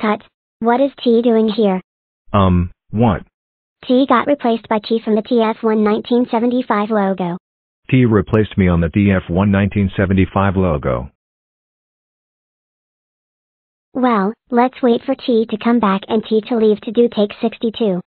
Cut. What is T doing here? Um, what? T got replaced by T from the TF1 1975 logo. T replaced me on the TF1 1975 logo. Well, let's wait for T to come back and T to leave to do take 62.